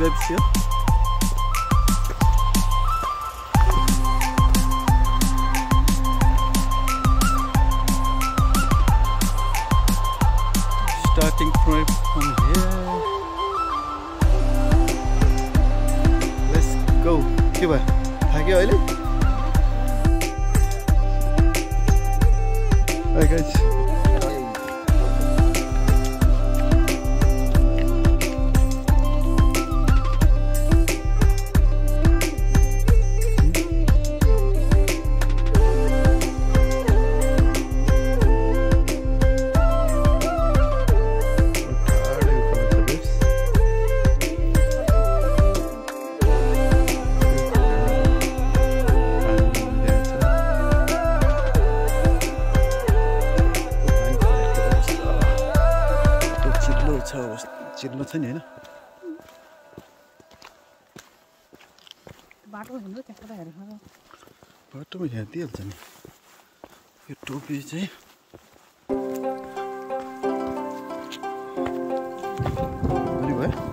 webs here बाटो यहाँ दिइहाल्छ नि। यो टोपी चाहिँ। भयो।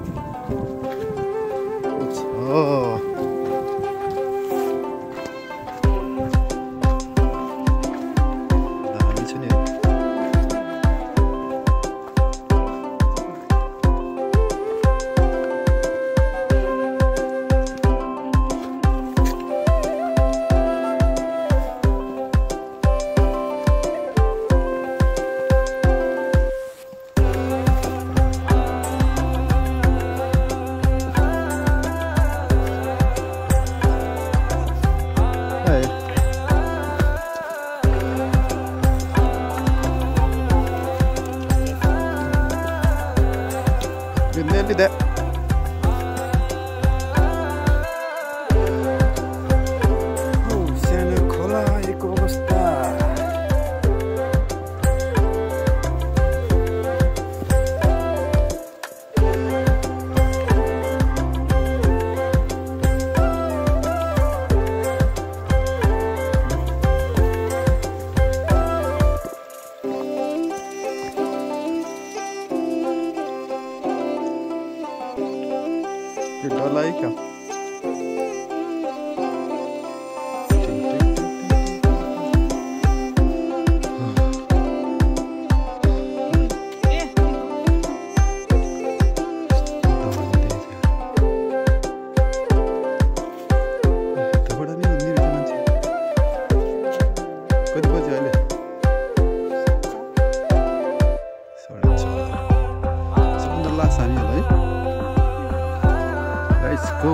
लेट्स गो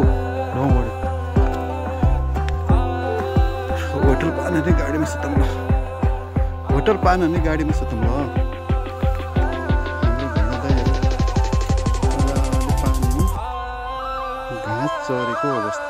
नौबाट होटल पान भने गाडीमा सुतौँ ल होटल पान भने गाडीमा सुतौँ ल हाम्रो घुँडा दाइहरू मजाले पानीमा घाँस चरेको अवस्था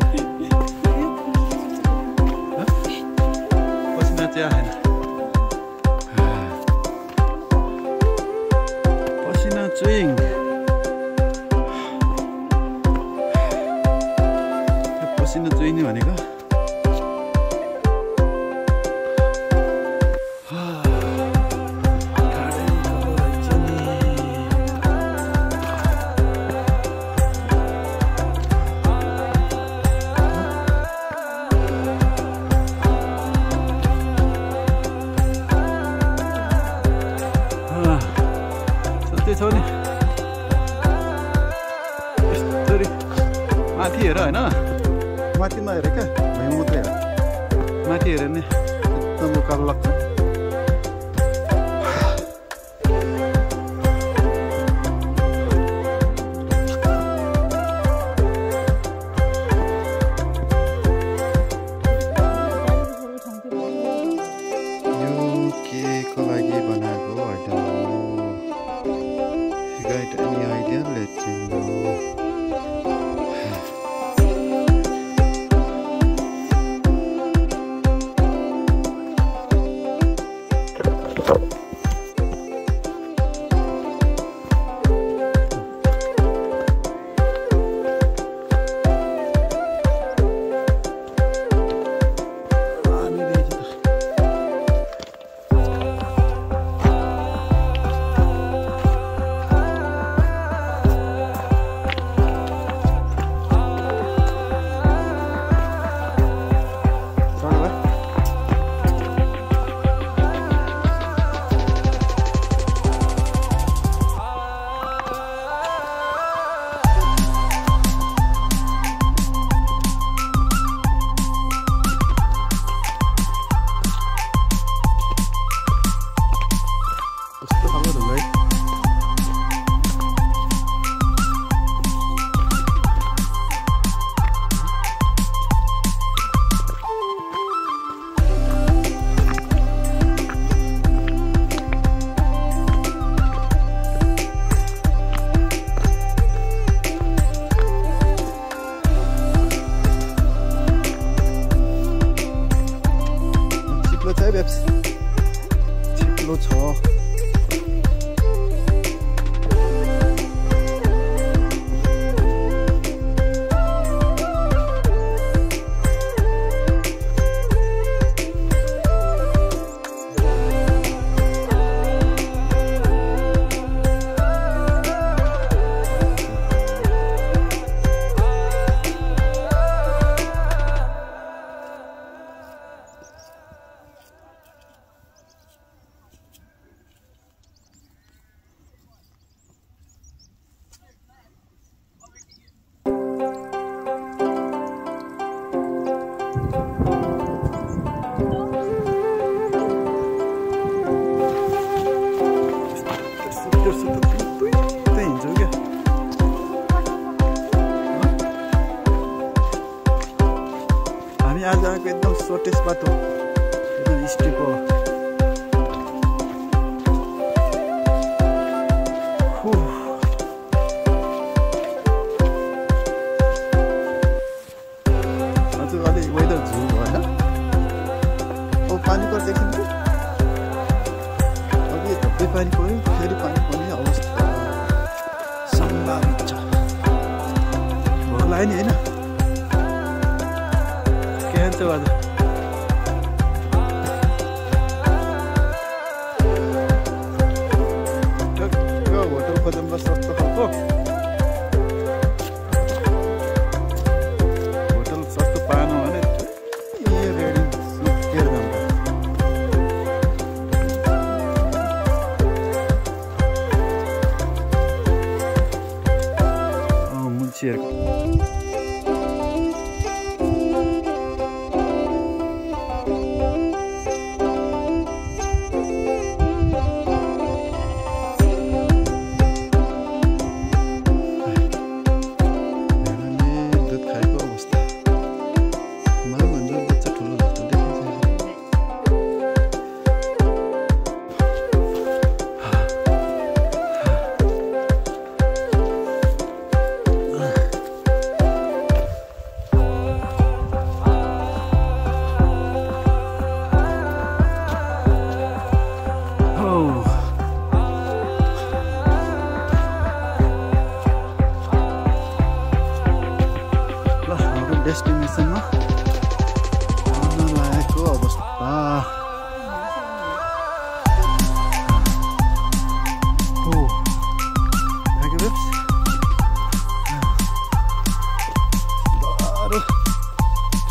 छौ नि माथि हेर होइन? माथि नहेर क्या भुइँ मात्रै हेर। माथि हेर नि। एकदम उकालो लाग्छ। पऱ्यो फेरि पानी पर्ने अवस्था सम्भावित छ। भोक लाग्यो नि होइन? के आज अँ,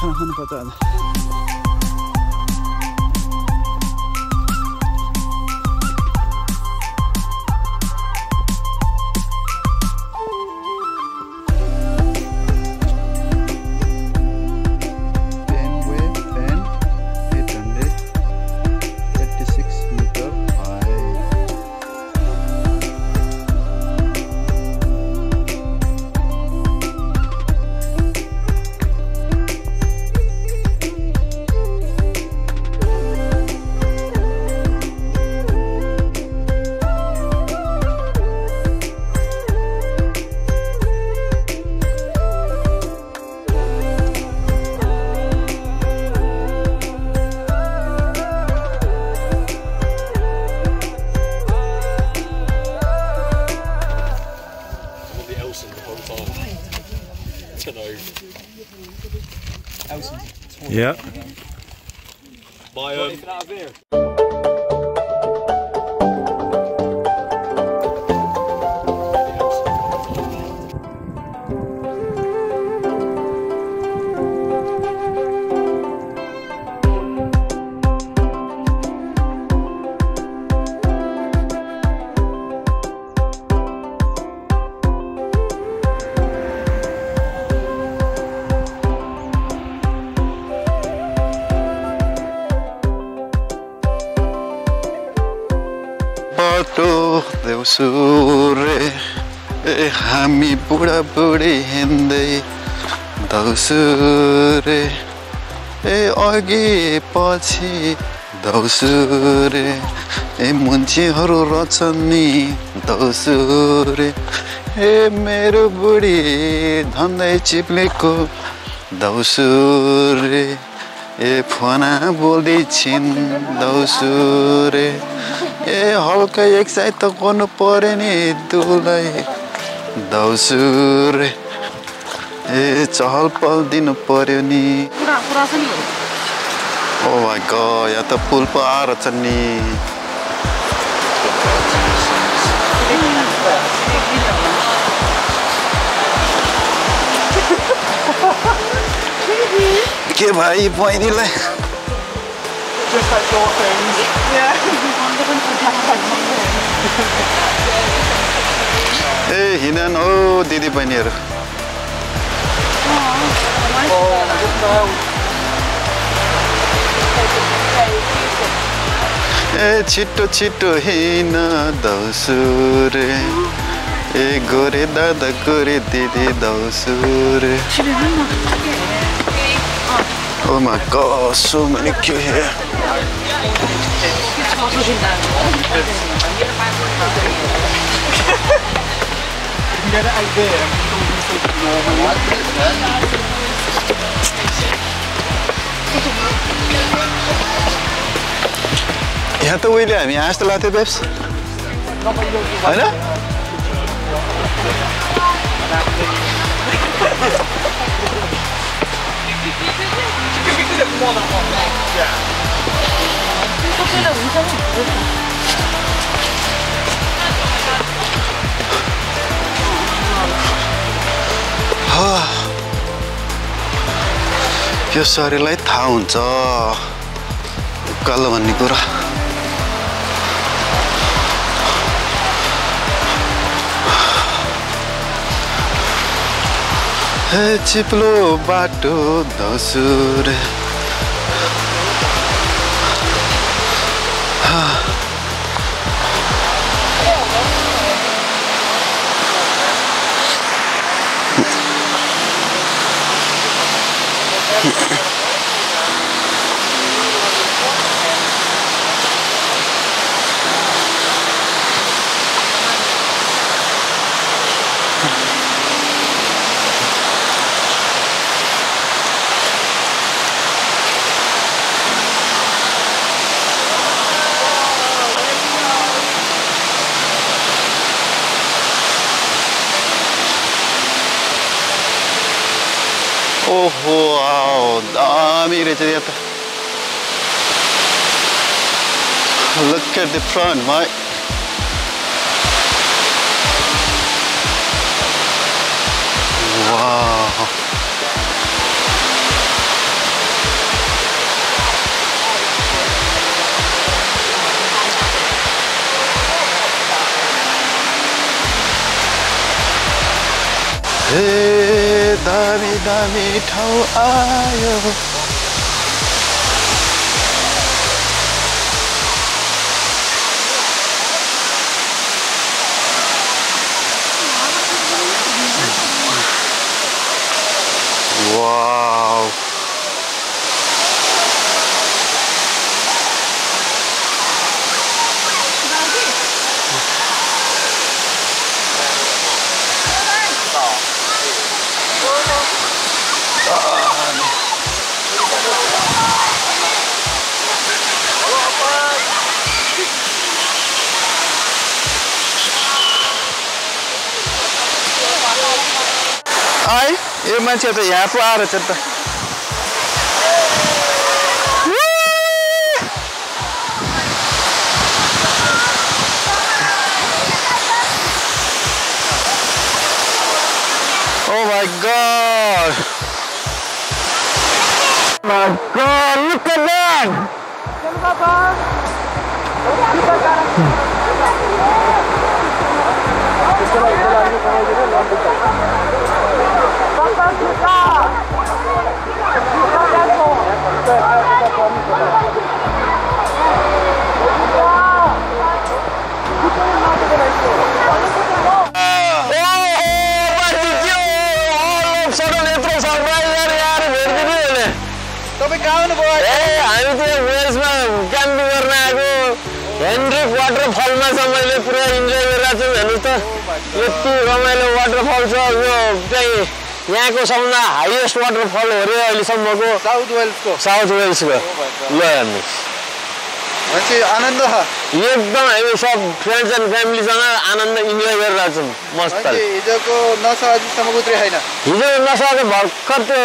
看看那边崽子 Yeah. Bye. Um, देउसु रे ए हामी बुढाबुढी हिँड्दै दौसु रे ए अघि पछि दौसु रे ए मुन्चीहरू रचन् नि दौसु रे ए मेरो बुढी धन्दै चिप्लेको दौसु रे ए फोना बोल्दै छिन् ए हल्का एक्साइज त गर्नु पर्यो नि दुलाई दौसुर ए चहल पहल दिनु पर्यो नि पुरा पुरा छ नि ओ भाइ ग यहाँ त पुल पो आएर छ नि के भाइ बहिनीलाई ए हिँडन हो दिदी बहिनीहरू ए छिटो छिटो हिँड दौसुरे ए गोरे दादा गोरे दिदी दौसुरे Oh my god, so many queue here. यहाँ त उहिले हामी यहाँ जस्तो लाग्थ्यो बेब्स होइन यो शरीरलाई थाहा हुन्छ उकालो भन्ने कुरा हे चिप्लो बाटो दसुर the front, right? Wow. Hey, dami dami tau ayo. है यो मान्छे त यहाँ पो आएर छ त Oh my god! तपाईँ कहाँ आउनुभयो ए हामी त वेल्समा क्याम्पिङ गर्न आएको हेन्ड्रिक वाटरफलमा छ मैले पुरा इन्जोय गरिरहेको छु हेर्नुहोस् त। यति रमाइलो वाटरफल छ यो चाहिँ यहाँको सबभन्दा हाइएस्ट वाटरफल हो अरे अहिलेसम्मको। साउथ वेल्सको साउथ वेल्सको ल हेर्नुहोस्। आनन्द एकदम हामी सब फ्रेन्ड्स एन्ड फ्यामिलीसँग आनन्द इन्जोय गरिरहेको छौँ मस्त। हिजोको नसा अझैसम्म उत्रे छैन। हिजो नसकेको भर्खर त्यो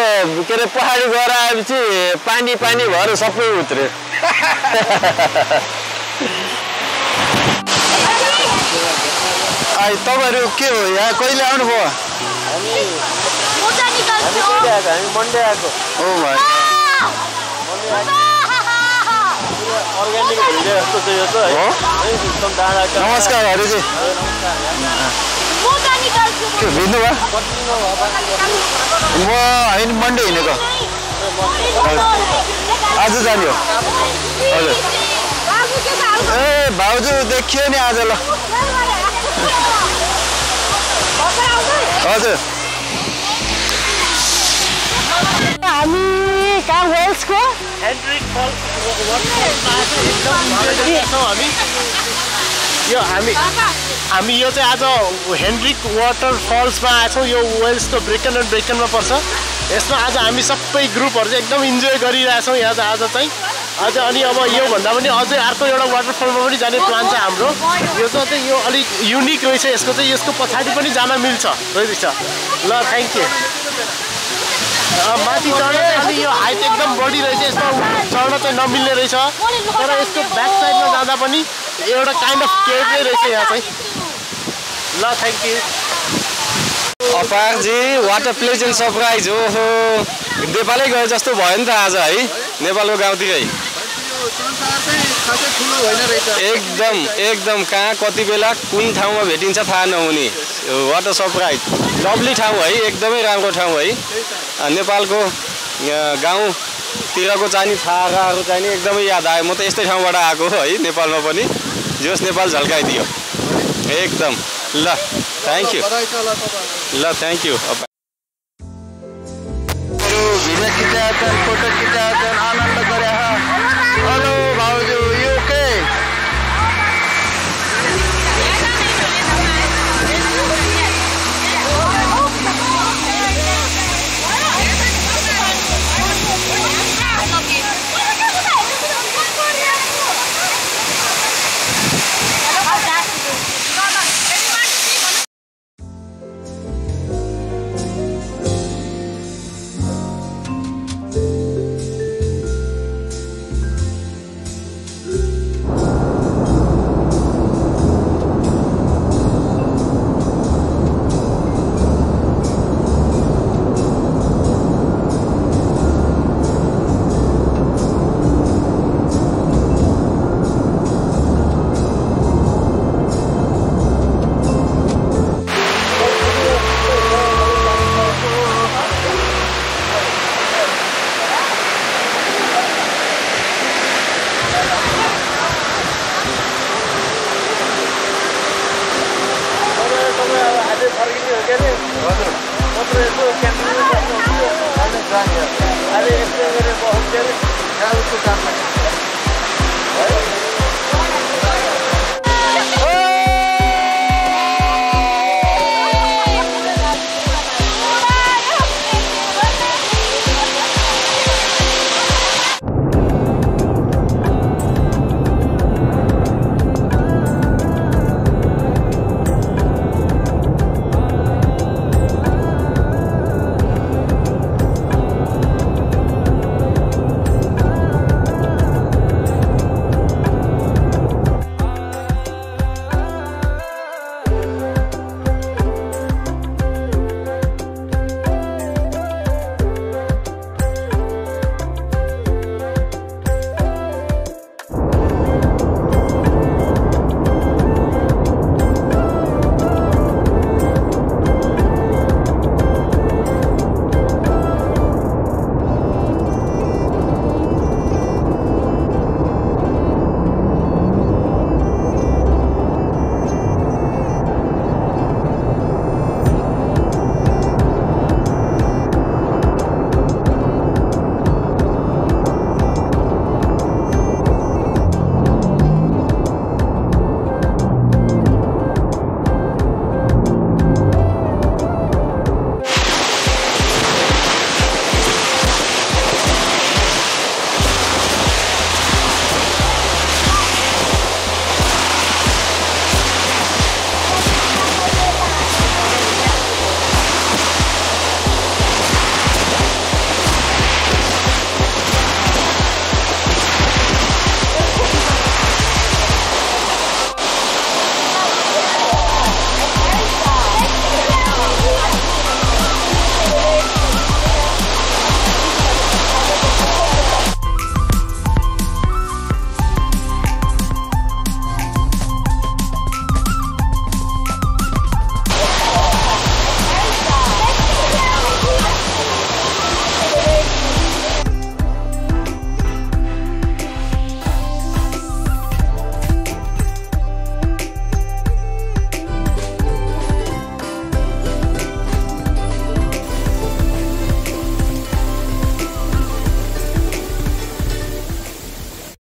के अरे पहाडी गएर आएपछि पानी पानी भएर सबै उत्र्यो तपाईँहरू के हो? यहाँ कहिले आउनुभयो? भाइ यो त हो? डाँडाको नमस्कार हरिजी के भिन्नु भयो। म होइन मन्डे हिँडेको आज जाने हो। हजुर। ए भाउजू देखियो नि आज ल। हजुर। हामी कहाँ हामी। यो हामी हामी यो चाहिँ आज हेन्ड्रिक वाटर फल्समा आएछौँ यो वेल्सको ब्रेकन एन्ड ब्रेकनमा पर्छ। यसमा आज हामी सबै ग्रुपहरू चाहिँ एकदम इन्जोय गरिरहेछौँ। यहाँ चाहिँ आज चाहिँ अझ अनि अब योभन्दा पनि अझै अर्को एउटा वाटरफलमा पनि जाने प्लान छ हाम्रो। यो चाहिँ यो अलिक युनिक रहेछ यसको चाहिँ यसको पछाडि पनि जान मिल्छ। रहेछ। ल थ्याङ्क यू माथि चढ्न चाहिँ अलि यो हाइट एकदम बढी रहेछ यसमा चढ्न चाहिँ नमिल्ने रहेछ। तर यसको ब्याक साइडमा जाँदा पनि एउटा काइन्ड अफ केभ नै रहेछ यहाँ चाहिँ। ल थ्याङ्क यू अपारजी वाट अ प्लेजेन्ट सरप्राइज हो नेपालै गए जस्तो भयो नि त आज है नेपालको गाउँतिरै। एकदम एकदम। कहाँ कति बेला कुन ठाउँमा भेटिन्छ थाहा नहुने। वाट अ सरप्राइज लभली ठाउँ है एकदमै राम्रो ठाउँ है। नेपालको गाउँतिरको चाहिँ नि छाराहरू चाहिँ नि एकदमै याद आयो। म त यस्तै ठाउँबाट आएको हो नेपालमा पनि। जोस् नेपाल झल्काइदियो। एकदम। ल थ्याङ्क यू ल थ्याङ्क यू